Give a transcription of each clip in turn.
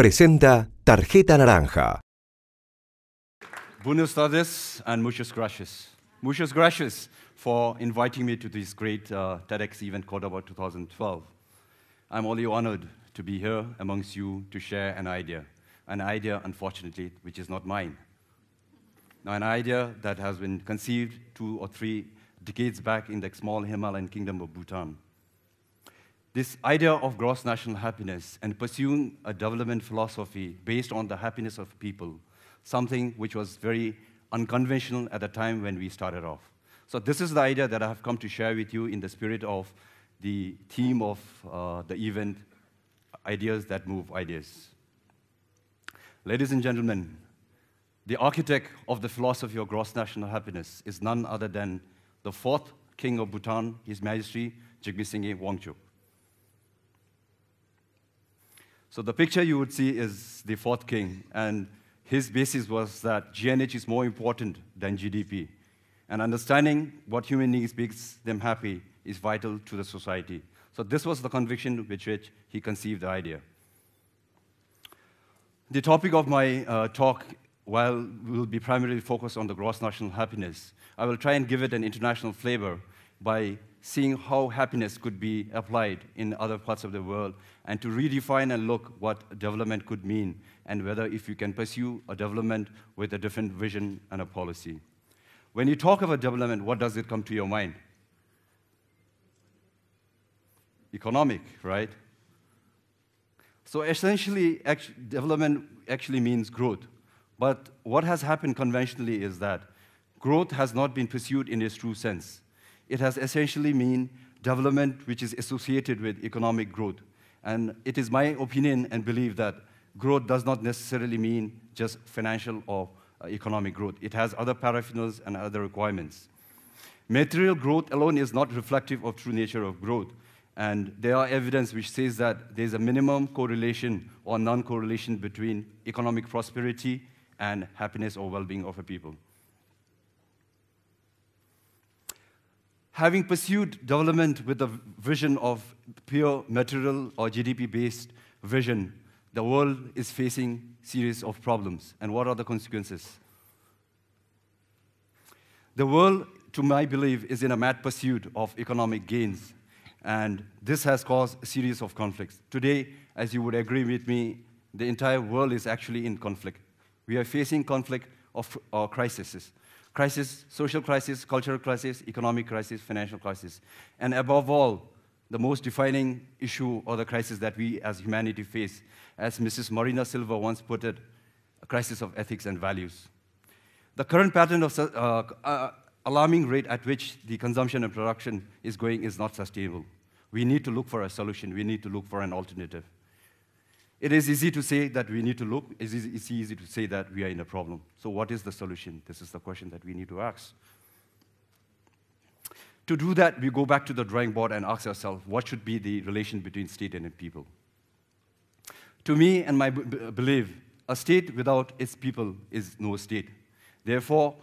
presenta Tarjeta Naranja. Buenos tardes and muchas gracias. Muchas gracias for inviting me to this great uh, TEDx event Cordoba 2012. I'm only honored to be here amongst you to share an idea. An idea, unfortunately, which is not mine. Now, an idea that has been conceived two or three decades back in the small Himalayan kingdom of Bhutan. This idea of gross national happiness and pursuing a development philosophy based on the happiness of people, something which was very unconventional at the time when we started off. So, this is the idea that I have come to share with you in the spirit of the theme of uh, the event Ideas That Move Ideas. Ladies and gentlemen, the architect of the philosophy of gross national happiness is none other than the fourth king of Bhutan, His Majesty Jigme Singye Wangchuck. So the picture you would see is the fourth king, and his basis was that GNH is more important than GDP. And understanding what human needs makes them happy is vital to the society. So this was the conviction with which he conceived the idea. The topic of my uh, talk, while will be primarily focused on the gross national happiness, I will try and give it an international flavor by seeing how happiness could be applied in other parts of the world and to redefine and look what development could mean and whether if you can pursue a development with a different vision and a policy. When you talk about development, what does it come to your mind? Economic, right? So essentially, development actually means growth. But what has happened conventionally is that growth has not been pursued in its true sense it has essentially mean development which is associated with economic growth. And it is my opinion and belief that growth does not necessarily mean just financial or uh, economic growth. It has other paraphernals and other requirements. Material growth alone is not reflective of true nature of growth. And there are evidence which says that there's a minimum correlation or non-correlation between economic prosperity and happiness or well-being of a people. Having pursued development with the vision of pure material or GDP-based vision, the world is facing a series of problems. And what are the consequences? The world, to my belief, is in a mad pursuit of economic gains. And this has caused a series of conflicts. Today, as you would agree with me, the entire world is actually in conflict. We are facing conflict of crises crisis, social crisis, cultural crisis, economic crisis, financial crisis. And above all, the most defining issue or the crisis that we as humanity face, as Mrs. Marina Silva once put it, a crisis of ethics and values. The current pattern of uh, uh, alarming rate at which the consumption and production is going is not sustainable. We need to look for a solution. We need to look for an alternative. It is easy to say that we need to look. It's easy, easy to say that we are in a problem. So, what is the solution? This is the question that we need to ask. To do that, we go back to the drawing board and ask ourselves what should be the relation between state and people? To me and my belief, a state without its people is no state. Therefore,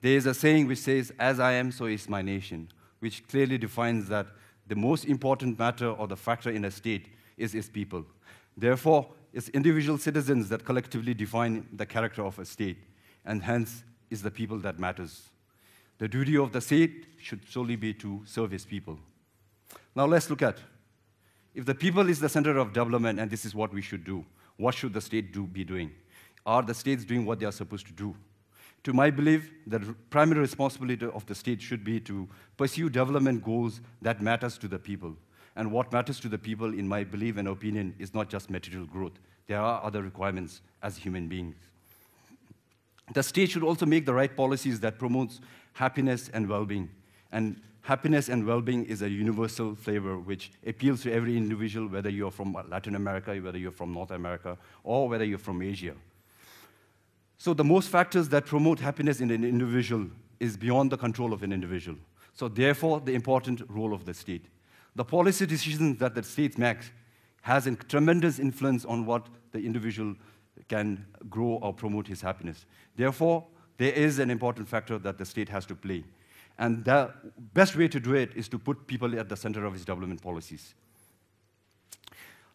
there is a saying which says, As I am, so is my nation, which clearly defines that the most important matter or the factor in a state is its people. Therefore, it's individual citizens that collectively define the character of a state, and hence is the people that matters. The duty of the state should solely be to serve its people. Now let's look at if the people is the center of development and this is what we should do, what should the state do, be doing? Are the states doing what they are supposed to do? To my belief, the primary responsibility of the state should be to pursue development goals that matters to the people. And what matters to the people, in my belief and opinion, is not just material growth. There are other requirements as human beings. The state should also make the right policies that promotes happiness and well-being. And happiness and well-being is a universal flavor which appeals to every individual, whether you're from Latin America, whether you're from North America, or whether you're from Asia. So the most factors that promote happiness in an individual is beyond the control of an individual. So therefore, the important role of the state. The policy decisions that the state makes has a tremendous influence on what the individual can grow or promote his happiness. Therefore, there is an important factor that the state has to play. And the best way to do it is to put people at the center of his development policies.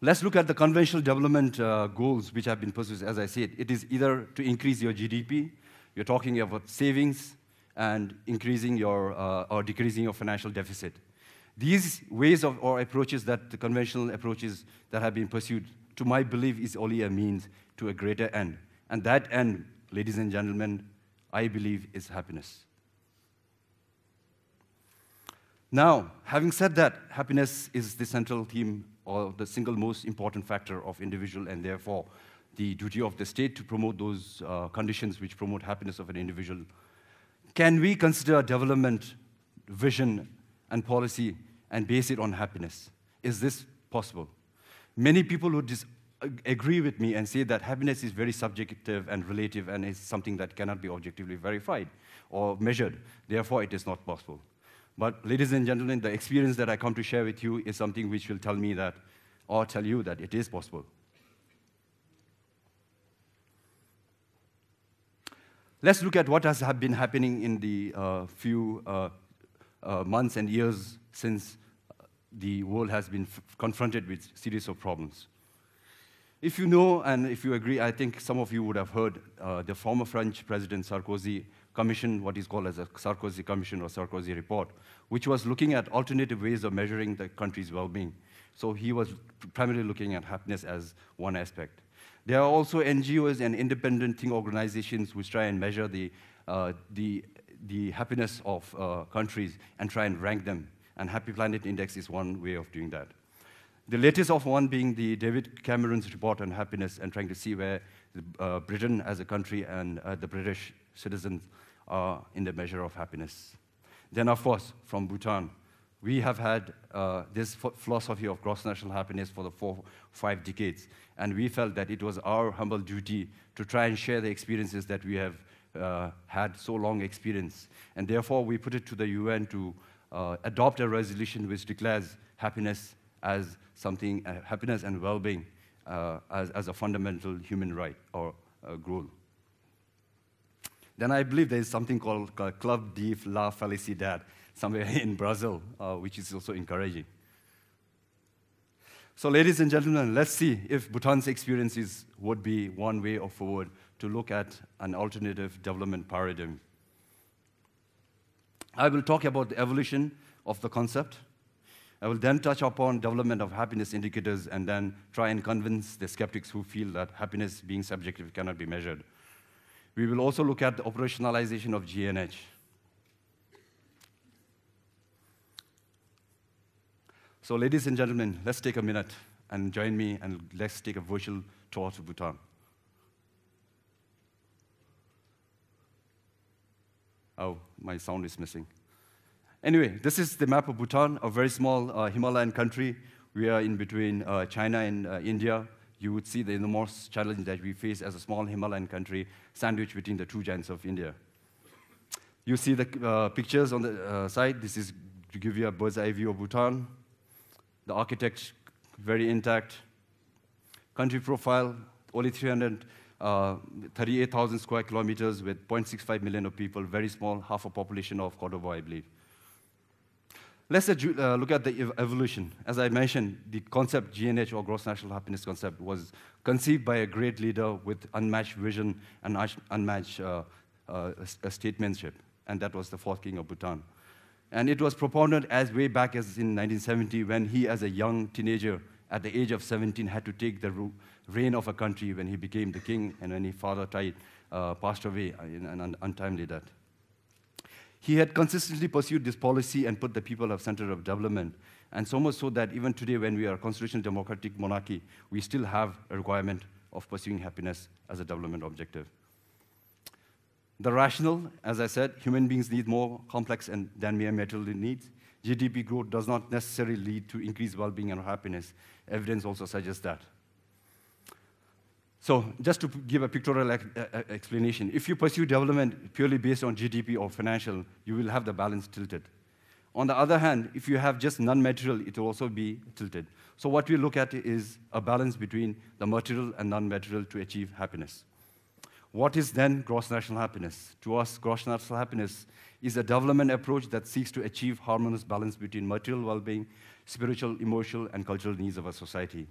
Let's look at the conventional development uh, goals which have been pursued. As I said, it is either to increase your GDP, you're talking about savings, and increasing your uh, or decreasing your financial deficit. These ways of, or approaches that the conventional approaches that have been pursued, to my belief, is only a means to a greater end. And that end, ladies and gentlemen, I believe is happiness. Now, having said that, happiness is the central theme or the single most important factor of individual and therefore the duty of the state to promote those uh, conditions which promote happiness of an individual. Can we consider development, vision, and policy and base it on happiness? Is this possible? Many people would dis- agree with me and say that happiness is very subjective and relative and is something that cannot be objectively verified or measured. Therefore, it is not possible. But, ladies and gentlemen, the experience that I come to share with you is something which will tell me that, or tell you that it is possible. Let's look at what has been happening in the uh, few uh, uh, months and years since the world has been confronted with series of problems. If you know and if you agree, I think some of you would have heard uh, the former French President Sarkozy commissioned what is called as a Sarkozy Commission or Sarkozy Report, which was looking at alternative ways of measuring the country's well-being. So he was primarily looking at happiness as one aspect. There are also NGOs and independent think organizations which try and measure the, uh, the, the happiness of uh, countries and try and rank them. And Happy Planet Index is one way of doing that. The latest of one being the David Cameron's report on happiness and trying to see where uh, Britain as a country and uh, the British citizens are in the measure of happiness. Then, of course, from Bhutan, we have had uh, this philosophy of gross national happiness for the four, five decades, and we felt that it was our humble duty to try and share the experiences that we have uh, had so long experience. And therefore, we put it to the UN to uh, adopt a resolution which declares happiness as something, uh, happiness and well-being uh, as, as, a fundamental human right or goal. Then I believe there is something called Club de la Felicidad somewhere in Brazil, uh, which is also encouraging. So, ladies and gentlemen, let's see if Bhutan's experiences would be one way of forward to look at an alternative development paradigm. I will talk about the evolution of the concept, I will then touch upon development of happiness indicators and then try and convince the skeptics who feel that happiness being subjective cannot be measured. We will also look at the operationalization of GNH. So, ladies and gentlemen, let's take a minute and join me and let's take a virtual tour to Bhutan. Oh, my sound is missing. Anyway, this is the map of Bhutan, a very small uh, Himalayan country. We are in between uh, China and uh, India. You would see the enormous challenge that we face as a small Himalayan country sandwiched between the two giants of India. You see the uh, pictures on the uh, side. This is to give you a bird's eye view of Bhutan. The architecture, very intact. Country profile, only 300 uh, 38,000 square kilometers with 0.65 million of people, very small, half a population of Cordoba, I believe. Let's uh, look at the evolution. As I mentioned, the concept GNH or gross national happiness concept was conceived by a great leader with unmatched vision and unmatched uh, uh, statesmanship, and that was the fourth king of Bhutan. And it was propounded as way back as in 1970 when he, as a young teenager, at the age of 17, had to take the reign of a country when he became the king and when his father died, uh, passed away in an untimely death. He had consistently pursued this policy and put the people at the center of development. And so much so that even today, when we are a constitutional democratic monarchy, we still have a requirement of pursuing happiness as a development objective. The rational, as I said, human beings need more complex and, than mere material needs. GDP growth does not necessarily lead to increased well-being and happiness. Evidence also suggests that. So just to give a pictorial explanation, if you pursue development purely based on GDP or financial, you will have the balance tilted. On the other hand, if you have just non-material, it will also be tilted. So what we look at is a balance between the material and non-material to achieve happiness. What is then gross national happiness? To us, gross national happiness is a development approach that seeks to achieve harmonious balance between material well-being, spiritual, emotional, and cultural needs of a society.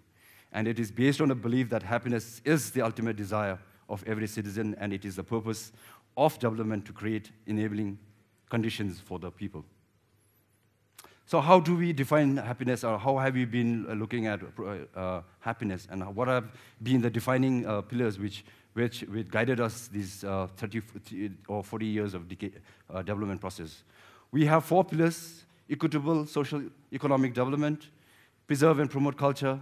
And it is based on a belief that happiness is the ultimate desire of every citizen, and it is the purpose of development to create enabling conditions for the people. So, how do we define happiness, or how have we been uh, looking at uh, uh, happiness, and what have been the defining uh, pillars which, which, which, guided us these uh, 30 or 40 years of decay, uh, development process? We have four pillars equitable social economic development, preserve and promote culture,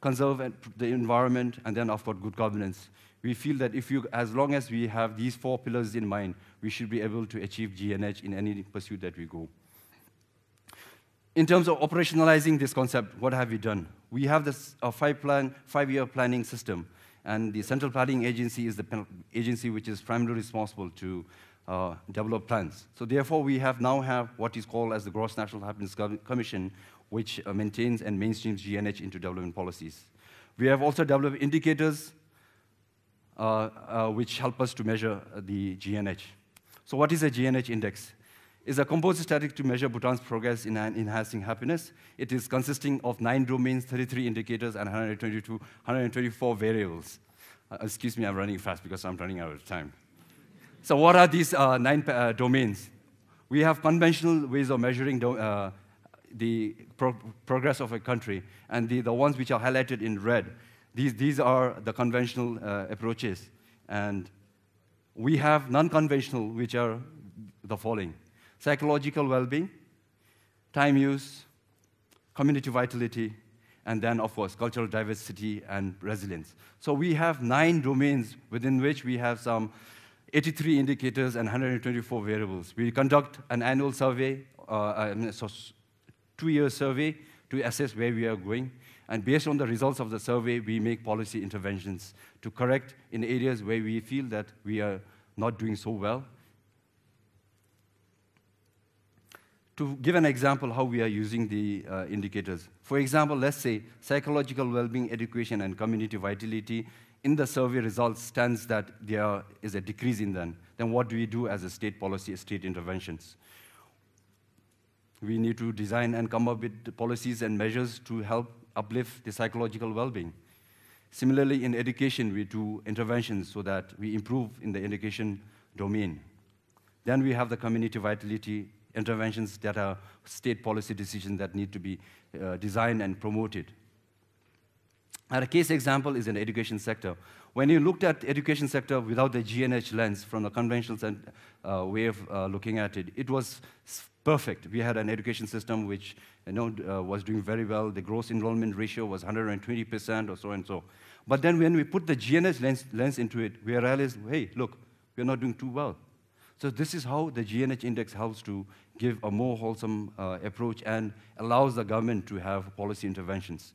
conserve and the environment, and then, of course, good governance. We feel that if you, as long as we have these four pillars in mind, we should be able to achieve GNH in any pursuit that we go. In terms of operationalizing this concept, what have we done? We have this a five plan, five-year planning system, and the Central Planning Agency is the agency which is primarily responsible to uh, develop plans. So therefore, we have now have what is called as the Gross National Happiness Commission, which uh, maintains and mainstreams GNH into development policies. We have also developed indicators uh, uh which help us to measure the GNH. So what is a GNH index? Is a composite static to measure Bhutan's progress in enhancing happiness. It is consisting of nine domains, 33 indicators, and 122, 124 variables. Uh, excuse me, I'm running fast because I'm running out of time. So what are these uh, nine uh, domains? We have conventional ways of measuring uh, the pro progress of a country, and the, the ones which are highlighted in red, these, these are the conventional uh, approaches. And we have non-conventional, which are the following psychological well being, time use, community vitality, and then, of course, cultural diversity and resilience. So we have nine domains within which we have some 83 indicators and 124 variables. We conduct an annual survey, uh, so two-year survey to assess where we are going. And based on the results of the survey, we make policy interventions to correct in areas where we feel that we are not doing so well to give an example how we are using the uh, indicators. For example, let's say psychological well-being, education, and community vitality. In the survey results stands that there is a decrease in them. Then what do we do as a state policy, state interventions? We need to design and come up with policies and measures to help uplift the psychological well-being. Similarly, in education, we do interventions so that we improve in the education domain. Then we have the community vitality interventions that are state policy decisions that need to be uh, designed and promoted. And a case example is in the education sector. When you looked at the education sector without the GNH lens from a conventional uh, way of uh, looking at it, it was perfect. We had an education system which you know, uh, was doing very well. The gross enrollment ratio was 120% or so and so. But then when we put the GNH lens, lens into it, we realized, hey, look, we're not doing too well. So this is how the GNH index helps to give a more wholesome uh, approach and allows the government to have policy interventions.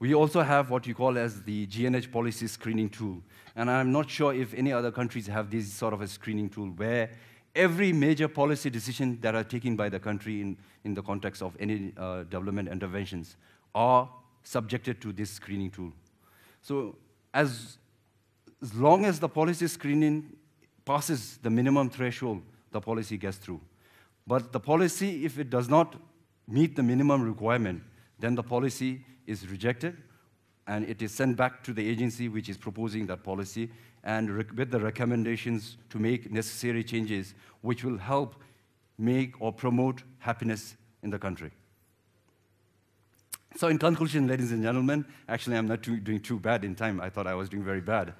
We also have what you call as the GNH policy screening tool. And I'm not sure if any other countries have this sort of a screening tool where every major policy decision that are taken by the country in, in the context of any uh, development interventions are subjected to this screening tool. So as, as long as the policy screening passes the minimum threshold, the policy gets through. But the policy, if it does not meet the minimum requirement, then the policy is rejected and it is sent back to the agency which is proposing that policy and with the recommendations to make necessary changes which will help make or promote happiness in the country. So in conclusion, ladies and gentlemen, actually I'm not too, doing too bad in time. I thought I was doing very bad.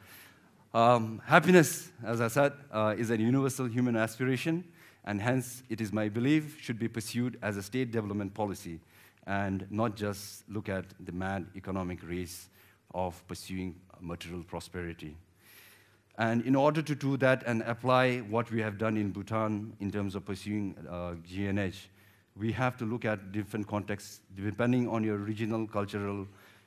Um, happiness, as I said, uh, is a universal human aspiration, and hence it is my belief should be pursued as a state development policy and not just look at the mad economic race of pursuing material prosperity. And in order to do that and apply what we have done in Bhutan in terms of pursuing uh, GNH, we have to look at different contexts depending on your regional, cultural,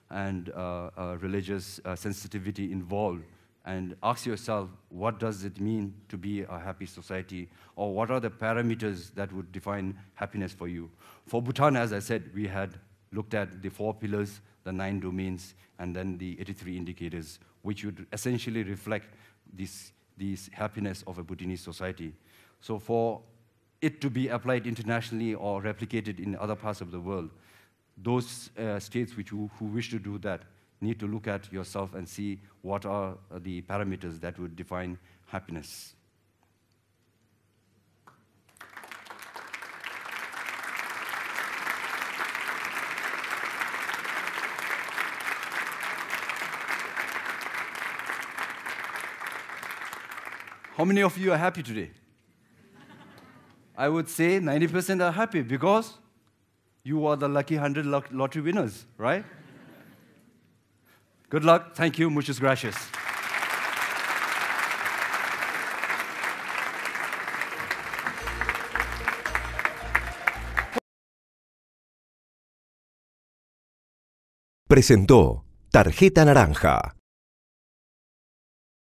and uh, uh religious uh, sensitivity involved and ask yourself, what does it mean to be a happy society? Or what are the parameters that would define happiness for you? For Bhutan, as I said, we had looked at the four pillars, the nine domains, and then the 83 indicators, which would essentially reflect this, this happiness of a Bhutanese society. So for it to be applied internationally or replicated in other parts of the world, those uh, states which who, who wish to do that need to look at yourself and see what are the parameters that would define happiness. How many of you are happy today? I would say 90% are happy because you are the lucky 100 lottery winners, right? Good luck. Thank you. Muchas gracias. Presentó Tarjeta Naranja.